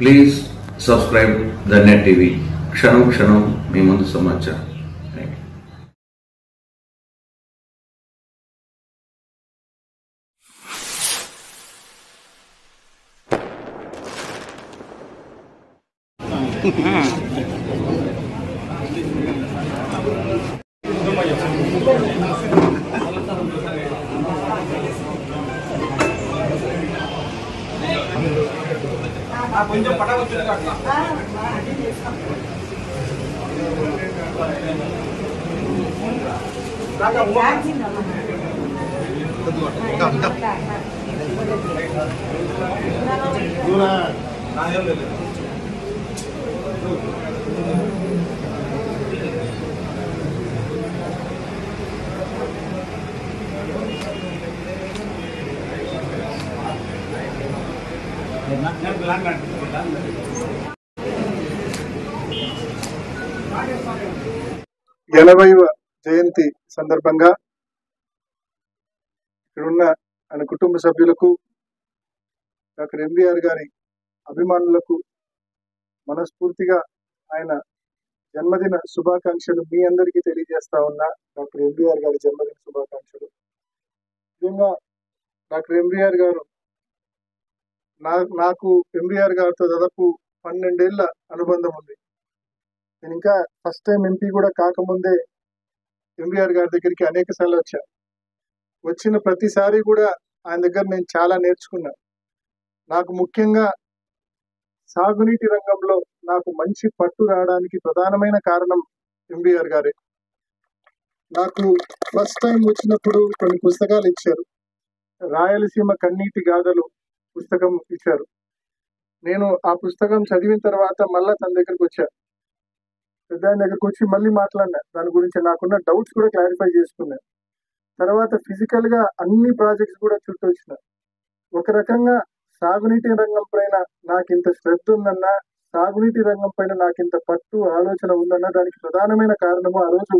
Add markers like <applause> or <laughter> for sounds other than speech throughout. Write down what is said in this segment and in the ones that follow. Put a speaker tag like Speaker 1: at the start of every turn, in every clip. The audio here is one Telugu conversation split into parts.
Speaker 1: please subscribe the Net TV క్షణం క్షణం మీ ముందు సమాచారం <laughs> థ్యాంక్ యూ
Speaker 2: ఎనభైవ జయంతి సందర్భంగా ఇక్కడున్న ఆయన కుటుంబ సభ్యులకు డాక్టర్ ఎంబీఆర్ గారి అభిమానులకు మనస్ఫూర్తిగా ఆయన జన్మదిన శుభాకాంక్షలు మీ అందరికీ తెలియజేస్తా ఉన్నా డాక్టర్ ఎంబీఆర్ గారి జన్మదిన శుభాకాంక్షలు. ముఖ్యంగా డాక్టర్ ఎంబీఆర్ గారు నా నాకు ఎంబీఆర్ గారితో దాదాపు పన్నెండేళ్ళ అనుబంధం ఉంది. నేను ఇంకా ఫస్ట్ టైం ఎంపీ కూడా కాకముందే ఎంబీఆర్ గారి దగ్గరికి అనేక సార్లు వచ్చా. వచ్చిన ప్రతిసారి కూడా ఆయన దగ్గర నేను చాలా నేర్చుకున్నా. నాకు ముఖ్యంగా సాగునీటి రంగంలో నాకు మంచి పట్టు రావడానికి ప్రధానమైన కారణం ఎంబీఆర్ గారే. నాకు ఫస్ట్ టైం వచ్చినప్పుడు కొన్ని పుస్తకాలు ఇచ్చారు. రాయలసీమ కన్నీటి గాథలు పుస్తకం ఇచ్చారు నేను ఆ పుస్తకం చదివిన తర్వాత మళ్ళా తన దగ్గరకు వచ్చా. పెద్ద ఆయన దగ్గరకు వచ్చి మళ్ళీ మాట్లాడినా. దాని గురించి నాకున్న డౌట్స్ కూడా క్లారిఫై చేసుకున్నా. తర్వాత ఫిజికల్గా అన్ని ప్రాజెక్ట్స్ కూడా చుట్టూ వచ్చిన ఒక రకంగా సాగునీటి రంగం పైన నాకు ఇంత శ్రద్ధ ఉందన్నా సాగునీటి రంగం పైన నాకు ఇంత పట్టు ఆలోచన ఉందన్న దానికి ప్రధానమైన కారణము ఆ రోజు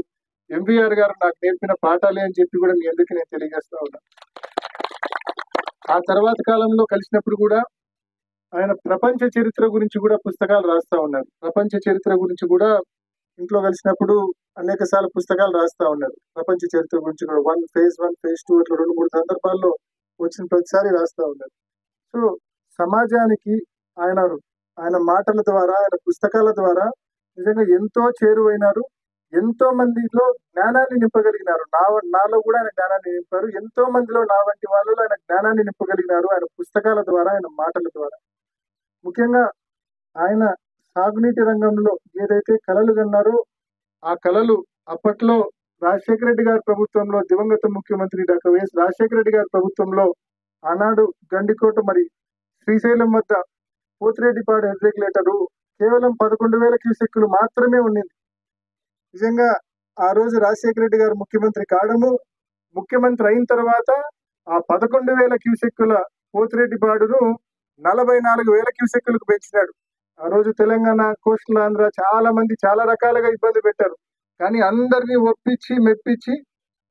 Speaker 2: ఎంబీఆర్ గారు నాకు నేర్పిన పాఠాలే అని చెప్పి కూడా మీ అందరికీ నేను తెలియజేస్తా ఉన్నా. ఆ తర్వాత కాలంలో కలిసినప్పుడు కూడా ఆయన ప్రపంచ చరిత్ర గురించి కూడా పుస్తకాలు రాస్తా ఉన్నారు. ప్రపంచ చరిత్ర గురించి కూడా ఇంట్లో కలిసినప్పుడు అనేక సార్లు పుస్తకాలు రాస్తా ఉన్నారు. ప్రపంచ చరిత్ర గురించి కూడా one phase one phase two ఇట్లా రెండు మూడు సందర్భాల్లో వచ్చిన ప్రతిసారి రాస్తా ఉన్నారు. సో సమాజానికి ఆయన ఆయన మాటల ద్వారా ఆయన పుస్తకాల ద్వారా నిజంగా ఎంతో చేరువైనారు. ఎంతో మందిలో జ్ఞానాన్ని నింపగలిగినారు. నా నాలో కూడా ఆయన జ్ఞానాన్ని నింపారు. ఎంతో మందిలో నా వంటి వాళ్ళలో ఆయన జ్ఞానాన్ని నింపగలిగినారు. ఆయన పుస్తకాల ద్వారా ఆయన మాటల ద్వారా. ముఖ్యంగా ఆయన సాగునీటి రంగంలో ఏదైతే కళలు కన్నారో ఆ కళలు అప్పట్లో రాజశేఖర రెడ్డి గారి ప్రభుత్వంలో దివంగత ముఖ్యమంత్రి డాక్టర్ వైఎస్ రాజశేఖర రెడ్డి గారి ప్రభుత్వంలో ఆనాడు గండికోట మరి శ్రీశైలం వద్ద పోతిరెడ్డిపాడు రెగ్యులేటరు కేవలం పదకొండు వేల క్యూసెక్కులు మాత్రమే ఉండింది. నిజంగా ఆ రోజు రాజశేఖర రెడ్డి గారు ముఖ్యమంత్రి కావడము ముఖ్యమంత్రి అయిన తర్వాత ఆ పదకొండు వేల క్యూసెక్కుల పోతిరెడ్డిపాడును నలభై నాలుగు వేల క్యూసెక్కులకు పెంచినాడు. ఆ రోజు తెలంగాణ కోస్టల్ ఆంధ్ర చాలా మంది చాలా రకాలుగా ఇబ్బంది పెట్టారు. కానీ అందరినీ ఒప్పించి మెప్పించి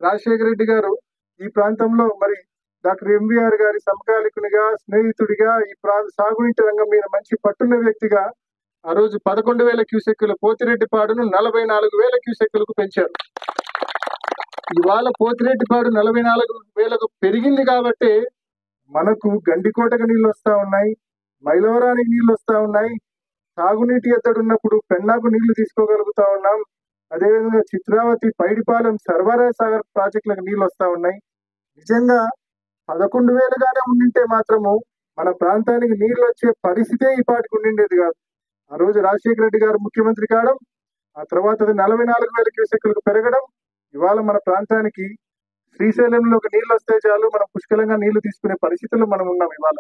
Speaker 2: రాజశేఖర రెడ్డి గారు ఈ ప్రాంతంలో మరి డాక్టర్ ఎంబీఆర్ గారి సమకాలికునిగా స్నేహితుడిగా ఈ ప్రాంత సాగునీటి రంగం మీద మంచి పట్టున్న వ్యక్తిగా ఆ రోజు పదకొండు వేల క్యూసెక్కుల పోతిరెడ్డిపాడును నలభై నాలుగు వేల క్యూసెక్కులకు పెంచారు. ఇవాళ పోతిరెడ్డిపాడు నలభై నాలుగు వేలకు పెరిగింది కాబట్టి మనకు గండికోటకు నీళ్ళు వస్తా ఉన్నాయి మైలవరానికి నీళ్ళు వస్తా ఉన్నాయి తాగునీటి ఎత్తడు ఉన్నప్పుడు పెన్నాకు నీళ్ళు తీసుకోగలుగుతా ఉన్నాం. అదేవిధంగా చిత్రావతి పైడిపాలెం సర్వరాయ సాగర్ ప్రాజెక్టులకు నీళ్ళు వస్తా ఉన్నాయి. నిజంగా పదకొండు వేలుగానే ఉండింటే మాత్రము మన ప్రాంతానికి నీళ్ళు వచ్చే పరిస్థితే ఈ పాటికి ఉండిండేది కాదు. ఆ రోజు రాజశేఖర రెడ్డి గారు ముఖ్యమంత్రి కావడం ఆ తర్వాత అది నలభై నాలుగు వేల క్యూసెక్లకు పెరగడం ఇవాళ మన ప్రాంతానికి శ్రీశైలంలోకి నీళ్ళు వస్తే చాలు మనం పుష్కలంగా నీళ్ళు తీసుకునే పరిస్థితుల్లో మనం ఉన్నాం ఇవాళ.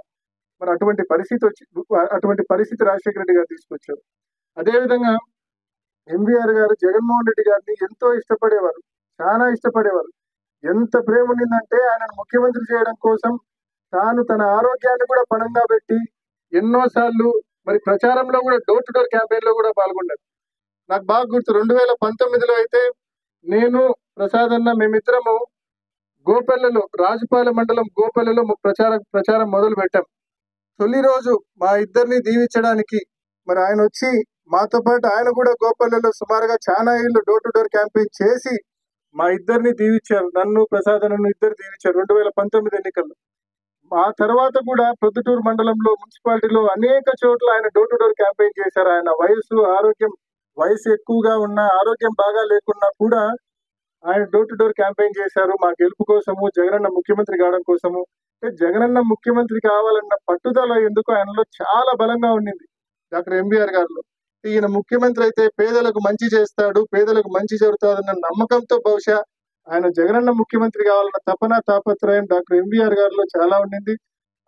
Speaker 2: మరి అటువంటి పరిస్థితి వచ్చి అటువంటి పరిస్థితి రాజశేఖర రెడ్డి గారు తీసుకొచ్చారు. అదేవిధంగా ఎంబీఆర్ గారు జగన్మోహన్ రెడ్డి గారిని ఎంతో ఇష్టపడేవారు చాలా ఇష్టపడేవారు. ఎంత ప్రేమ ఉండిందంటే ఆయనను ముఖ్యమంత్రి చేయడం కోసం తాను తన ఆరోగ్యాన్ని కూడా పణంగా పెట్టి ఎన్నోసార్లు మరి ప్రచారంలో కూడా డోర్ టు డోర్ క్యాంపెయిన్లో కూడా పాల్గొన్నారు. నాకు బాగా గుర్తు రెండు వేల పంతొమ్మిదిలో అయితే నేను ప్రసాద్ అన్న మేమిద్దరము గోపల్లెలో రాజుపాలెం మండలం గోపల్లెలో ప్రచార ప్రచారం మొదలు పెట్టాం. తొలి రోజు మా ఇద్దరిని దీవించడానికి మరి ఆయన వచ్చి మాతో పాటు ఆయన కూడా గోపల్లలో సుమారుగా చాలా ఏళ్ళు డోర్ టు డోర్ క్యాంపెయిన్ చేసి మా ఇద్దరిని దీవించారు. నన్ను ప్రసాద్ నన్ను ఇద్దరు దీవించారు రెండు వేల పంతొమ్మిది ఎన్నికల్లో. ఆ తర్వాత కూడా ప్రొద్దుటూరు మండలంలో మున్సిపాలిటీలో అనేక చోట్ల ఆయన డోర్ టు డోర్ క్యాంపెయిన్ చేశారు. ఆయన వయసు ఆరోగ్యం వయసు ఎక్కువగా ఉన్న ఆరోగ్యం బాగా లేకున్నా కూడా ఆయన డోర్ టు డోర్ క్యాంపెయిన్ చేశారు. మా గెలుపు కోసము జగనన్న ముఖ్యమంత్రి కావడం కోసము. అంటే జగనన్న ముఖ్యమంత్రి కావాలన్న పట్టుదల ఎందుకు ఆయనలో చాలా బలంగా ఉండింది డాక్టర్ ఎంబీఆర్ గారిలో. ఈయన ముఖ్యమంత్రి అయితే పేదలకు మంచి చేస్తాడు పేదలకు మంచి జరుగుతాదన్న నమ్మకంతో బహుశా ఆయన జగనన్న ముఖ్యమంత్రి కావాలన్న తపన తాపత్రయం డాక్టర్ ఎంబీఆర్ గారిలో చాలా ఉండింది.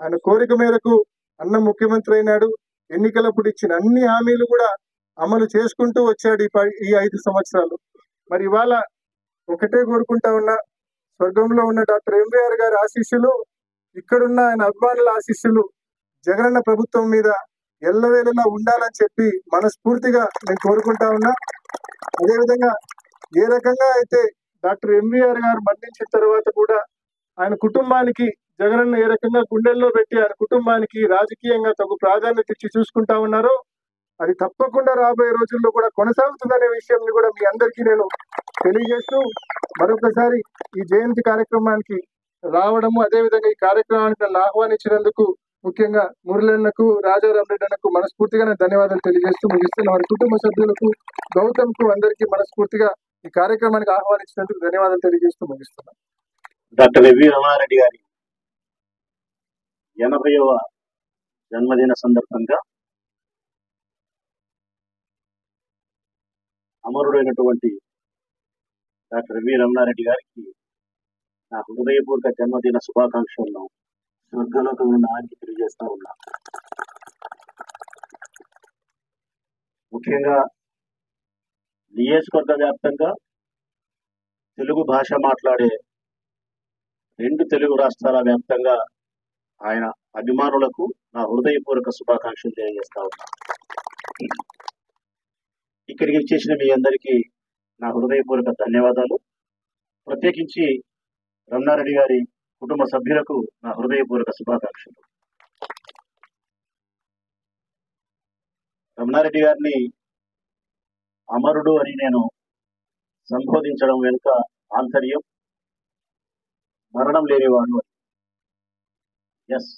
Speaker 2: ఆయన కోరిక మేరకు అన్న ముఖ్యమంత్రి అయినాడు. ఎన్నికలప్పుడు ఇచ్చిన అన్ని హామీలు కూడా అమలు చేసుకుంటూ వచ్చాడు ఈ ఈ ఐదు సంవత్సరాలు. మరి ఇవాళ ఒకటే కోరుకుంటా ఉన్నా స్వర్గంలో ఉన్న డాక్టర్ ఎంబీఆర్ గారి ఆశీస్సులు ఇక్కడున్న ఆయన అభిమానుల ఆశీస్సులు జగనన్న ప్రభుత్వం మీద ఎల్లవేళలా ఉండాలని చెప్పి మనస్ఫూర్తిగా నేను కోరుకుంటా ఉన్నా. అదేవిధంగా ఏ రకంగా అయితే డాక్టర్ ఎంవీఆర్ గారు మరణించిన తర్వాత కూడా ఆయన కుటుంబానికి జగనన్న ఏ రకంగా గుండెల్లో పెట్టి ఆయన కుటుంబానికి రాజకీయంగా తగు ప్రాధాన్యత ఇచ్చి చూసుకుంటా ఉన్నారో అది తప్పకుండా రాబోయే రోజుల్లో కూడా కొనసాగుతుందనే విషయంని కూడా మీ అందరికీ నేను తెలియజేస్తూ మరొకసారి ఈ జయంతి కార్యక్రమానికి రావడము అదేవిధంగా ఈ కార్యక్రమానికి నన్ను ఆహ్వానించినందుకు ముఖ్యంగా మురళన్నకు రాజారాం రెడ్డి అన్నకు మనస్ఫూర్తిగా నేను ధన్యవాదాలు తెలియజేస్తూ ముగిస్తున్న వారి కుటుంబ సభ్యులకు గౌతమ్కు అందరికీ మనస్ఫూర్తిగా ఈ కార్యక్రమానికి ఆహ్వానించినందుకు ధన్యవాదాలు తెలియజేస్తూ ముగిస్తున్నాం
Speaker 3: డాక్టర్ ఎవి రమణారెడ్డి గారి ఎనభైవ జన్మదిన సందర్భంగా అమరుడైనటువంటి డాక్టర్ వి రమణారెడ్డి గారికి నా హృదయపూర్వక జన్మదిన శుభాకాంక్షలను స్వర్గలోకంలో ఉన్న తెలియజేస్తా ఉన్నా. ముఖ్యంగా నియోజకవర్గ వ్యాప్తంగా తెలుగు భాష మాట్లాడే రెండు తెలుగు రాష్ట్రాల వ్యాప్తంగా ఆయన అభిమానులకు నా హృదయపూర్వక శుభాకాంక్షలు తెలియజేస్తా ఉన్నా. ఇక్కడికి వచ్చేసిన మీ అందరికీ నా హృదయపూర్వక ధన్యవాదాలు. ప్రత్యేకించి రమణారెడ్డి గారి కుటుంబ సభ్యులకు నా హృదయపూర్వక శుభాకాంక్షలు. రమణారెడ్డి గారిని అమరుడు అని నేను సంబోధించడం వెనుక ఆంతర్యం మరణం లేనివాడు ఎస్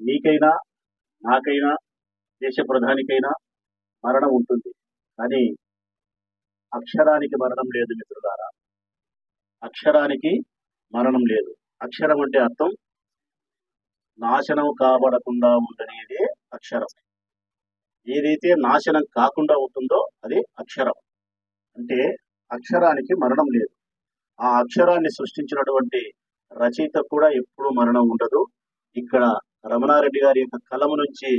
Speaker 3: నీకైనా నాకైనా దేశ ప్రధానికైనా మరణం ఉంటుంది. కానీ అక్షరానికి మరణం లేదు మిత్రులారా. అక్షరానికి మరణం లేదు. అక్షరం అంటే అర్థం నాశనం కాబడకుండా ఉండనేదే అక్షరం. ఏదైతే నాశనం కాకుండా ఉంటుందో అది అక్షరం. అంటే అక్షరానికి మరణం లేదు. ఆ అక్షరాన్ని సృష్టించినటువంటి రచయిత కూడా ఎప్పుడూ మరణం ఉండదు. ఇక్కడ రమణారెడ్డి గారి యొక్క కలము నుంచి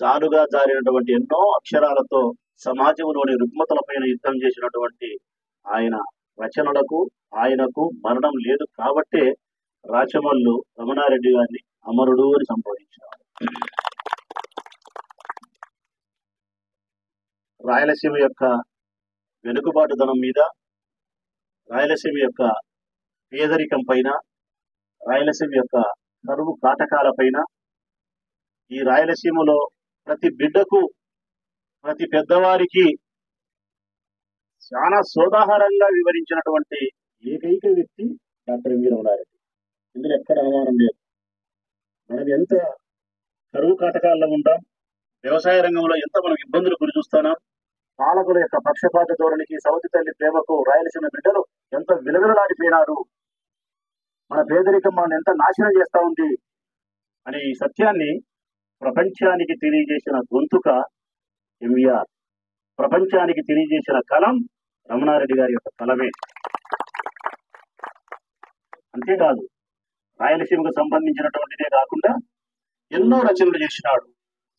Speaker 3: జారుగా జారినటువంటి ఎన్నో అక్షరాలతో సమాజంలోని రుగ్మతలపైన యుద్ధం చేసినటువంటి ఆయన రచనలకు ఆయనకు మరణం లేదు కాబట్టే రాచమల్లు రమణారెడ్డి గారిని అమరుడు అని సంబోధించారు. రాయలసీమ యొక్క వెనుకబాటుదనం మీద రాయలసీమ యొక్క పేదరికం పైన రాయలసీమ యొక్క కరువు కాటకాల పైన ఈ రాయలసీమలో ప్రతి బిడ్డకు ప్రతి పెద్దవారికి చాలా సోదాహారంగా వివరించినటువంటి ఏకైక వ్యక్తి డాక్టర్ వీరమణారెడ్డి ఇందులో ఎక్కడ అనుమానం లేదు. మనం ఎంత కరువు కాటకాల్లో ఉంటాం వ్యవసాయ రంగంలో ఎంత మనం ఇబ్బందులు గురి చూస్తున్నాం. పాలకుల యొక్క పక్షపాత ధోరణికి సవతి తల్లి ప్రేమకు రాయలసీమ బిడ్డలు ఎంత విలువలాడిపోయినారు మన పేదరికం మనం ఎంత నాశనం చేస్తా ఉంది అనే ఈ సత్యాన్ని ప్రపంచానికి తెలియజేసిన గొంతుక ఎంవిఆర్ ప్రపంచానికి తెలియజేసిన కలం రమణారెడ్డి గారి యొక్క కలమే. అంతేకాదు రాయలసీమకు సంబంధించినటువంటిదే కాకుండా ఎన్నో రచనలు చేసినాడు.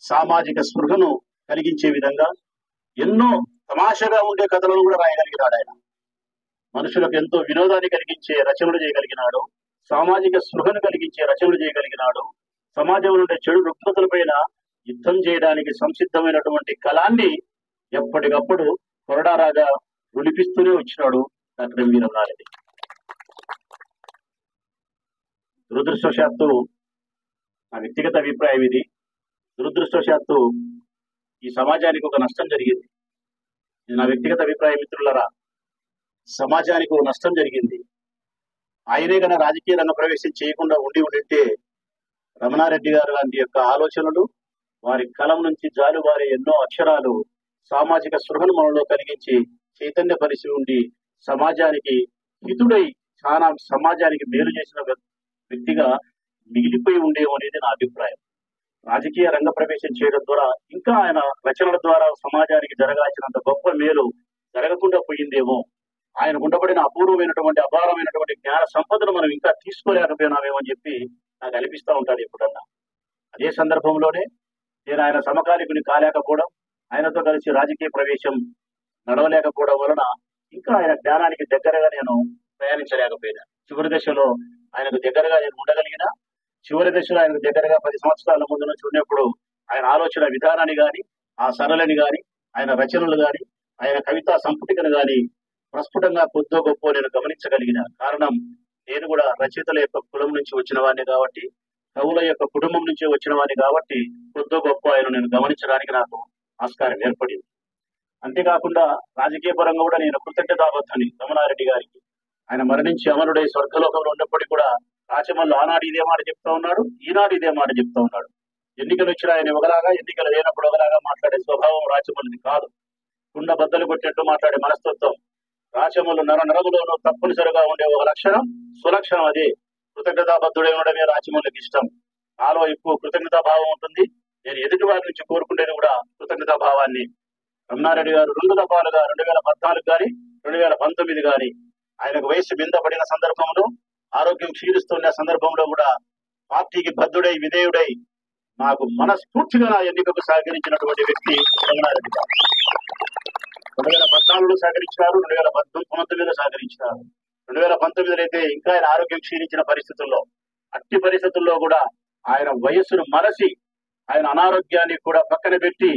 Speaker 3: సామాజిక స్పృహను కలిగించే విధంగా ఎన్నో తమాషగా ఉండే కథలను కూడా రాయగలిగినాడు ఆయన. మనుషులకు ఎంతో వినోదాన్ని కలిగించే రచనలు చేయగలిగినాడు. సామాజిక స్పృహను కలిగించే రచనలు చేయగలిగినాడు. సమాజంలో ఉండే చెడు రుగ్మతలపైన యుద్ధం చేయడానికి సంసిద్ధమైనటువంటి కళాన్ని ఎప్పటికప్పుడు కొరడారాగా రులిపిస్తూనే వచ్చినాడు డాక్టర్ ఎంవి రమణారెడ్డి దురదృష్టవశాత్తు నా వ్యక్తిగత అభిప్రాయం ఇది. దురదృష్టవశాత్తు ఈ సమాజానికి ఒక నష్టం జరిగింది. నా వ్యక్తిగత అభిప్రాయం మిత్రులరా. సమాజానికి ఒక నష్టం జరిగింది. ఆయనే కన్నా రాజకీయ రంగ ప్రవేశం చేయకుండా ఉండి ఉండింటే రమణారెడ్డి గారు లాంటి యొక్క ఆలోచనలు వారి కలం నుంచి జాలువారే ఎన్నో అక్షరాలు సామాజిక స్పృహను మనలో కలిగించి చైతన్య పరిచి ఉండి సమాజానికి హితుడై చాలా సమాజానికి మేలు చేసిన వ్యక్తిగా మిగిలిపోయి ఉండేమనేది నా అభిప్రాయం. రాజకీయ రంగ ప్రవేశం చేయడం ద్వారా ఇంకా ఆయన రచనల ద్వారా సమాజానికి జరగాల్సినంత గొప్ప మేలు జరగకుండా పోయిందేమో. ఆయన ఉండబడిన అపూర్వమైనటువంటి అపారమైనటువంటి జ్ఞాన సంపదను మనం ఇంకా తీసుకోలేకపోయినామేమో అని చెప్పి నాకు అనిపిస్తూ ఉంటుంది ఎప్పుడన్నా. అదే సందర్భంలోనే నేను ఆయన సమకాలికుని కాలేకపోవడం ఆయనతో కలిసి రాజకీయ ప్రవేశం నడవలేకపోవడం వలన ఇంకా ఆయన జ్ఞానానికి దగ్గరగా నేను ప్రయాణించలేకపోయినా. చివరి దశలో ఆయనకు దగ్గరగా నేను ఉండగలిగిన చివరి దశలో ఆయన దగ్గరగా పది సంవత్సరాల ముందున చూడినప్పుడు ఆయన ఆలోచన విధానాన్ని గాని ఆ సరళని గాని ఆయన రచనలు గాని ఆయన కవితా సంపుటికను గాని ప్రస్ఫుటంగా కొద్దో గొప్ప నేను గమనించగలిగిన కారణం నేను కూడా రచయితల యొక్క కులం నుంచి వచ్చిన వాడిని కాబట్టి కవుల యొక్క కుటుంబం నుంచి వచ్చిన వాడిని కాబట్టి కొద్దో గొప్ప ఆయన నేను గమనించడానికి నాకు ఆస్కారం ఏర్పడింది. అంతేకాకుండా రాజకీయ పరంగా కూడా నేను కృతజ్ఞతాబద్ధని రమణారెడ్డి గారికి ఆయన మరణించి అమరుడై స్వర్గలోకంలో ఉన్నప్పటికీ కూడా రాచమల్లు ఆనాడు ఇదే మాట చెప్తా ఉన్నాడు ఈనాడు ఇదే మాట చెప్తా ఉన్నాడు. ఎన్నికలు వచ్చినా ఆయన ఒకలాగా ఎన్నికలు లేనప్పుడు ఒకలాగా మాట్లాడే స్వభావం రాచమల్లిది కాదు. కుండ బద్దలు కొట్టేట్టు మాట్లాడే మనస్తత్వం. రాచమల్లు నర నరములోనూ తప్పనిసరిగా ఉండే ఒక లక్షణం సులక్షణం అది. కృతజ్ఞతాబద్ధుడే ఉండడమే రాచమల్లికి ఇష్టం. నాలో ఎక్కువ కృతజ్ఞతా భావం ఉంటుంది. నేను ఎదుటి వారి నుంచి కోరుకునేది కూడా కృతజ్ఞతా భావాన్ని రమణారెడ్డి గారు రెండు దఫాలుగా రెండు వేల పద్నాలుగు కానీ రెండు వేల పంతొమ్మిది కానీ ఆయనకు వయసు బింద పడిన సందర్భంలో ఆరోగ్యం క్షీణిస్తున్న సందర్భంలో కూడా పార్టీకి బద్ధుడై విధేయుడై నాకు మనస్ఫూర్తిగా నా ఎన్నికకు సహకరించినటువంటి వ్యక్తి రంగనారెడ్డి గారు. రెండు వేల పద్నాలుగులో సహకరించినారు రెండు వేల పంతొమ్మిదిలో సహకరించినారు. రెండు వేల పంతొమ్మిదిలో అయితే ఇంకా ఆయన ఆరోగ్యం క్షీణించిన పరిస్థితుల్లో అట్టి పరిస్థితుల్లో కూడా ఆయన వయస్సును మరసి ఆయన అనారోగ్యాన్ని కూడా పక్కన పెట్టి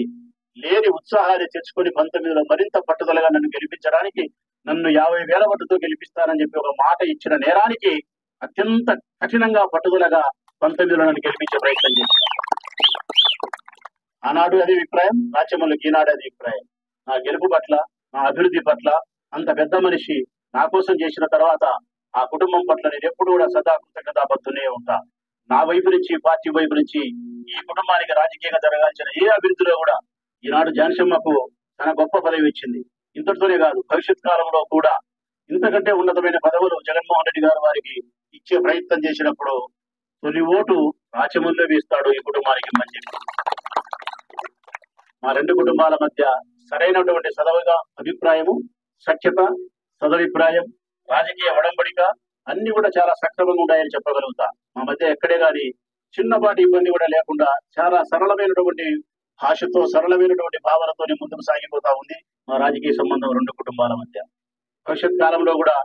Speaker 3: లేని ఉత్సాహాన్ని తెచ్చుకొని పంతొమ్మిదిలో మరింత పట్టుదలగా నన్ను గెలిపించడానికి నన్ను యాభై వేల ఓటుతో గెలిపిస్తానని చెప్పి ఒక మాట ఇచ్చిన నేరానికి అత్యంత కఠినంగా పట్టుదలగా పంతొమ్మిదిలో నన్ను గెలిపించే ప్రయత్నం చేశాను ఆనాడు అది అభిప్రాయం రాజ్యములకు ఈనాడు అది అభిప్రాయం. నా గెలుపు పట్ల నా అభివృద్ధి పట్ల అంత పెద్ద మనిషి నా కోసం చేసిన తర్వాత ఆ కుటుంబం పట్ల నేను ఎప్పుడు కూడా సదా కృతజ్ఞతాబద్ధునే ఉంటా. నా వైపు నుంచి పార్టీ వైపు నుంచి ఈ కుటుంబానికి రాజకీయంగా జరగాల్సిన ఏ అభివృద్ధిలో కూడా ఈనాడు జాన్సమ్మకు తన గొప్ప పదవి ఇచ్చింది ఇంతటితోనే కాదు భవిష్యత్ కాలంలో కూడా ఇంతకంటే ఉన్నతమైన పదవులు జగన్మోహన్ రెడ్డి గారు వారికి ఇచ్చే ప్రయత్నం చేసినప్పుడు తొలి ఓటు రాచముల్లో వేస్తాడు ఈ కుటుంబానికి మధ్య. మా రెండు కుటుంబాల మధ్య సరైనటువంటి సదవుగా అభిప్రాయము సఖ్యత సదభిప్రాయం రాజకీయ ఒడంబడిక అన్ని కూడా చాలా సక్రమంగా ఉన్నాయని చెప్పగలుగుతా. మా మధ్య ఎక్కడే కానీ చిన్నపాటి ఇబ్బంది కూడా లేకుండా చాలా సరళమైనటువంటి భాషతో సరళమైనటువంటి భావనతో ముందుకు సాగిపోతా ఉంది మా రాజకీయ సంబంధం రెండు కుటుంబాల మధ్య. భవిష్యత్ కాలంలో కూడా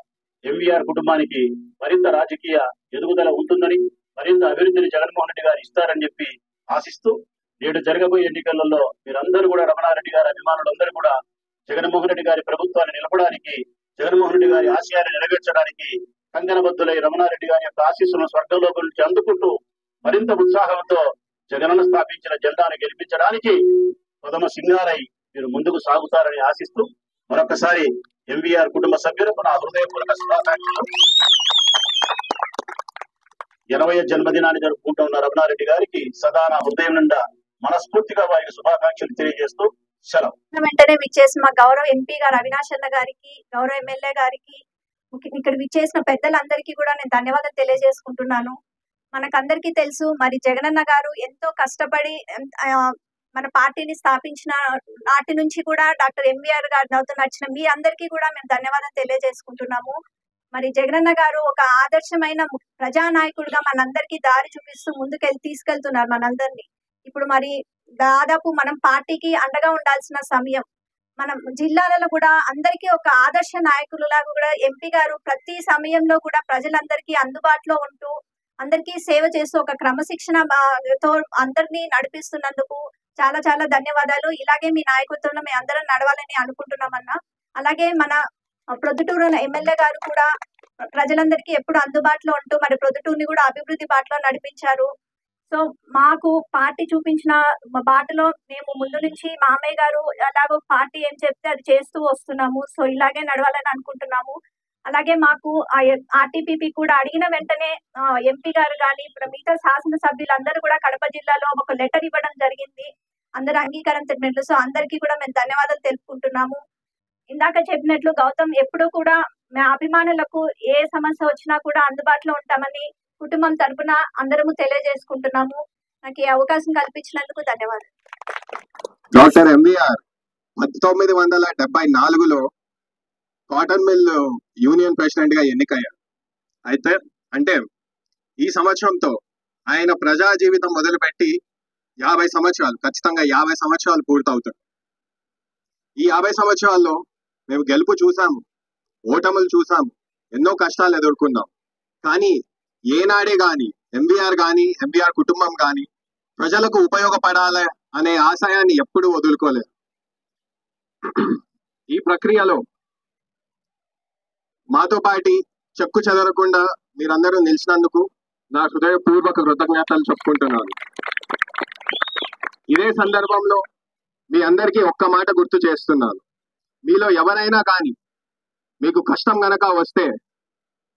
Speaker 3: ఎంవీఆర్ కుటుంబానికి మరింత రాజకీయ ఎదుగుదల ఉంటుందని మరింత అభివృద్ధిని జగన్మోహన్ రెడ్డి గారు ఇస్తారని చెప్పి ఆశిస్తూ నేడు జరగబోయే ఎన్నికలలో మీరందరూ కూడా రమణారెడ్డి గారి అభిమానులందరూ కూడా జగన్మోహన్ రెడ్డి గారి ప్రభుత్వాన్ని నిలపడానికి జగన్మోహన్ రెడ్డి గారి ఆశయాన్ని నెరవేర్చడానికి కంకణబద్దులై రమణారెడ్డి గారి యొక్క ఆశీస్సులను స్వర్గంలో గురించి అందుకుంటూ మరింత ఉత్సాహంతో జగనన్న స్థాపించిన జెండాను గెలిపించడానికి ప్రథమ సింగారై మీరు ముందుకు సాగుతారని ఆశిస్తూ మరొకసారి ఎంవీఆర్ కుటుంబ సభ్యులకు నా హృదయపూర్వక శుభాకాంక్షలు. ఇరవై జన్మదినాన్ని జరుపుకుంటున్న రమణారెడ్డి గారికి సదా నా హృదయం నిండా మనస్ఫూర్తిగా వారికి శుభాకాంక్షలు తెలియజేస్తూ సెలవు.
Speaker 4: వెంటనే విచ్చేసిన మా గౌరవ ఎంపీ గారు అవినాష్ అన్న గారికి గౌరవ ఎమ్మెల్యే గారికి ఇక్కడ విచ్చేసిన పెద్దలందరికీ కూడా నేను ధన్యవాదాలు తెలియజేసుకుంటున్నాను. మనకందరికీ తెలుసు. మరి జగనన్న గారు ఎంతో కష్టపడి మన పార్టీని స్థాపించిన నాటి నుంచి కూడా డాక్టర్ ఎంవీఆర్ గారితో నచ్చిన మీ అందరికీ కూడా మేము ధన్యవాదాలు తెలియజేసుకుంటున్నాము. మరి జగనన్న గారు ఒక ఆదర్శమైన ప్రజానాయకుడిగా మనందరికీ దారి చూపిస్తూ ముందుకెళ్ళి తీసుకెళ్తున్నారు మనందరినీ. ఇప్పుడు మరి దాదాపు మనం పార్టీకి అండగా ఉండాల్సిన సమయం. మనం జిల్లాలలో కూడా అందరికీ ఒక ఆదర్శ నాయకులులాగా కూడా ఎంపీ గారు ప్రతి సమయంలో కూడా ప్రజలందరికీ అందుబాటులో ఉంటూ అందరికీ సేవ చేస్తూ ఒక క్రమశిక్షణ తో అందరినీ నడిపిస్తున్నందుకు చాలా చాలా ధన్యవాదాలు. ఇలాగే మీ నాయకత్వంలో మేము అందరం నడవాలని అనుకుంటున్నామన్నా అలాగే మన ప్రొద్దుటూరు ఎమ్మెల్యే గారు కూడా ప్రజలందరికీ ఎప్పుడు అందుబాటులో ఉంటూ మరి ప్రొద్దుటూరుని కూడా అభివృద్ధి బాటలో నడిపించారు. సో మాకు పార్టీ చూపించిన బాటలో మేము ముందు నుంచి మామయ్య గారు ఎలాగో పార్టీ ఏం చెప్తే అది చేస్తూ వస్తున్నాము. సో ఇలాగే నడవాలని అనుకుంటున్నాము. అలాగే మాకు ఆర్టీపీపీ కూడా అడిగిన వెంటనే ఎంపీ గారు కానీ ఇప్పుడు మిగతా శాసనసభ్యులందరూ కూడా కడప జిల్లాలో ఒక లెటర్ ఇవ్వడం జరిగింది. అందరూ అంగీకారం తెలిపినట్లు సో అందరికీ కూడా మేము ధన్యవాదాలు తెలుపుకుంటున్నాము. ఇందాక చెప్పినట్లు గౌతమ్ ఎప్పుడూ కూడా మా అభిమానులకు ఏ సమస్య వచ్చినా కూడా అందుబాటులో ఉంటామని కుటుంబం తరపున అందరము తెలియజేసుకుంటున్నాము. నాకు ఈ అవకాశం కల్పించినందుకు ధన్యవాదాలు.
Speaker 5: డాక్టర్ ఎంబీఆర్ పంతొమ్మిది వందల డెబ్బై నాలుగులో కాటన్ మిల్ యూనియన్ ప్రెసిడెంట్గా ఎన్నికయ్యారు. అయితే అంటే ఈ సంవత్సరంతో ఆయన ప్రజా జీవితం మొదలుపెట్టి యాభై సంవత్సరాలు ఖచ్చితంగా యాభై సంవత్సరాలు పూర్తవుతాయి. ఈ యాభై సంవత్సరాల్లో మేము గెలుపు చూసాము ఓటములు చూసాము ఎన్నో కష్టాలు ఎదుర్కొన్నాం. కానీ ఏనాడే గాని ఎంబీఆర్ గాని ఎంబీఆర్ కుటుంబం గాని ప్రజలకు ఉపయోగపడాలి అనే ఆశయాన్ని ఎప్పుడూ వదులుకోలేదు. ఈ ప్రక్రియలో మాతో పాటి చెక్కు చెదరకుండా మీరందరూ నిలిచినందుకు నా హృదయపూర్వక కృతజ్ఞతలు చెప్పుకుంటున్నాను. ఇదే సందర్భంలో మీ అందరికీ ఒక్క మాట గుర్తు చేస్తున్నాను. మీలో ఎవరైనా కానీ మీకు కష్టం గనక వస్తే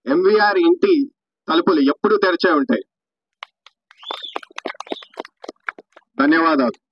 Speaker 5: ఎంవీఆర్ ఇంటి తలుపులు ఎప్పుడూ తెరిచే ఉంటాయి. ధన్యవాదాలు.